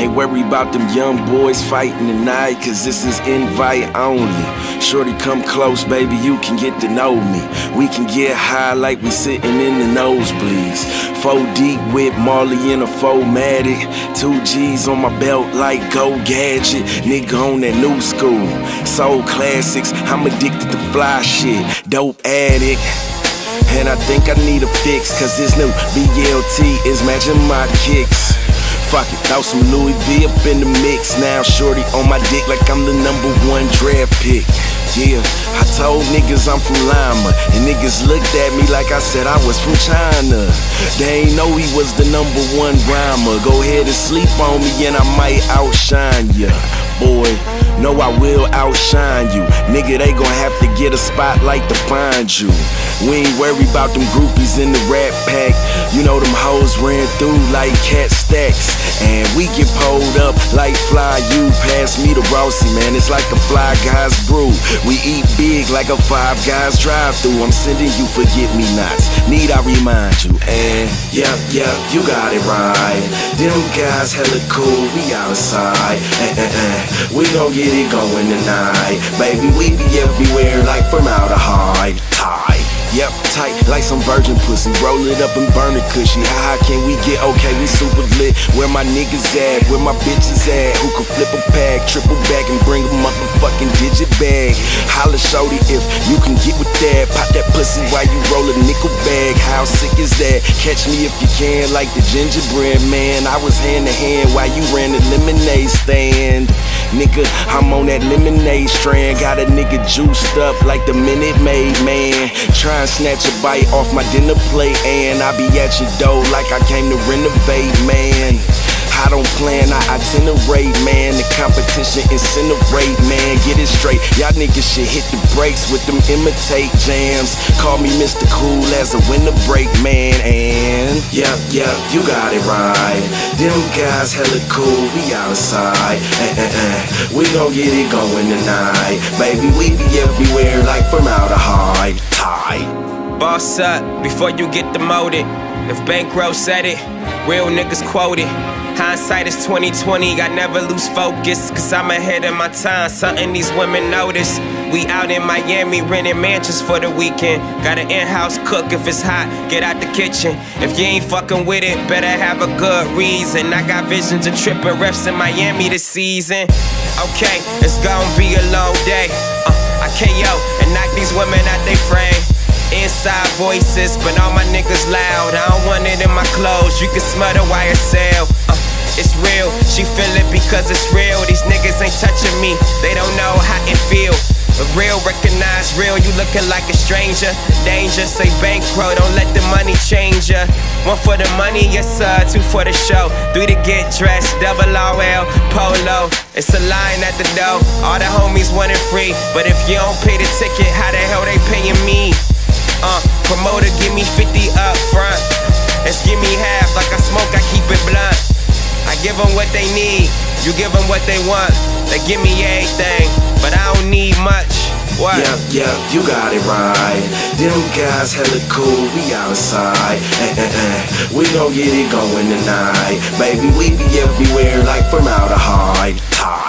Ain't worried about them young boys fighting tonight, cause this is invite only. Shorty, come close, baby, you can get to know me. We can get high like we sitting in the nosebleeds. Four deep with Marley in a four-matic. Two G's on my belt like Go Gadget. Nigga on that new school. Soul classics, I'm addicted to fly shit. Dope addict. And I think I need a fix, cause this new BLT is matching my kicks. Fuck it, throw some Louis V up in the mix. Now shorty on my dick like I'm the number one draft pick. Yeah, I told niggas I'm from Lima, and niggas looked at me like I said I was from China. They ain't know he was the number one rhymer. Go ahead and sleep on me, and I might outshine ya, boy. No, I will outshine you. Nigga, they gon' have to get a spotlight to find you. We ain't worried about them groupies in the rap pack. You know them hoes ran through like cat stacks. And we get pulled up like fly you. Pass me the Rossi, man. It's like a fly guy's brew. We eat big like a five guys drive through. I'm sending you forget me nots. Need I remind you? And yep, yep, you got it right. Them guys hella cool. We outside. Eh, eh, eh. We gon' get it going tonight. Baby, we be everywhere like from out of high tide. Yep, tight like some virgin pussy. Roll it up and burn it cushy. How high can we get? Okay, we super lit. Where my niggas at? Where my bitches at? Who can flip a pack, triple back, and bring a motherfucking digit bag? Holla, shorty, if you can get with that. Pop that pussy while you roll a nickel bag. How sick is that? Catch me if you can, like the gingerbread man. I was hand to hand while you ran the lemonade stand. Nigga, I'm on that lemonade strand. Got a nigga juiced up like the Minute Maid man. Try and snatch a bite off my dinner plate, and I be at your door like I came to renovate, man. I don't plan, I itinerate, man. The competition incinerate, man. Get it straight. Y'all niggas should hit the brakes with them imitate jams. Call me Mr. Cool as a winter break, man. And yep, yep, you got it right. Them guys hella cool, we outside. Eh, eh, eh. We gon' get it going tonight. Baby, we be everywhere like from out of high tide. Boss up before you get demoted. If bankroll said it, real niggas quote it. Hindsight is 2020, I never lose focus, cause I'm ahead of my time. Something these women notice. We out in Miami renting mansions for the weekend. Got an in-house cook if it's hot, get out the kitchen. If you ain't fucking with it, better have a good reason. I got visions of tripping refs in Miami this season. Okay, it's gonna be a long day. Uh, I KO and knock these women out they frame. Inside voices, but all my niggas loud. I don't want it in my clothes. You can smell the YSL. Uh, it's real. She feel it because it's real. These niggas ain't touching me. They don't know how it feel. But real recognize real. You looking like a stranger. Danger. Say bankroll. Don't let the money change ya. One for the money, yes sir. Two for the show. Three to get dressed. Double RL. Polo. It's a line at the door. All the homies want it free. But if you don't pay the ticket, how the hell they paying me? Promoter give me 50 up front. Give me half like I smoke, I keep it blunt. I give them what they need, you give them what they want. They give me everything, but I don't need much. What? Yep, yep, you got it right. Them guys hella cool, we outside. Eh, eh, eh. We gon' get it going tonight. Baby, we be everywhere like from out of high tide.